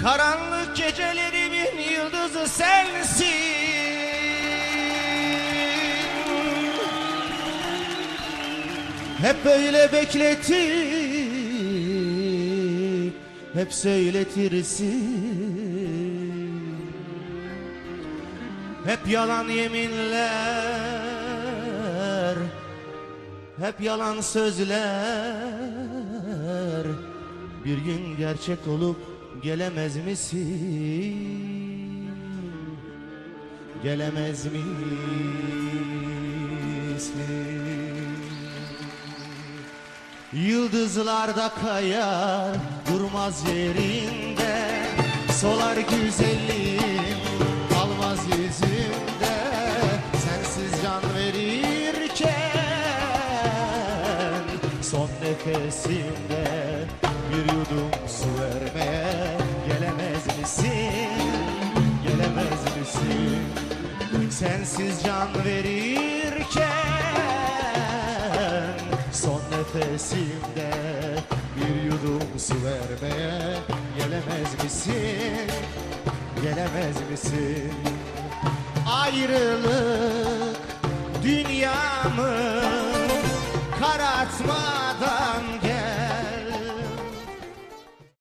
Karanlık gecelerimin yıldızı sensin. Hep böyle bekletip Hep söyletirsin. Hep yalan yeminler Hep yalan sözler. Bir gün gerçek olup gelemez misin? Gelemez misin? Yıldızlarda kayar durmaz yerinde Solar güzelliğim kalmaz yüzümde Sensiz can verirken Son nefesimde bir yudum su vermeye Sensiz can verirken Son nefesimde bir yudum su vermeye Gelemez misin, gelemez misin? Ayrılık dünyamı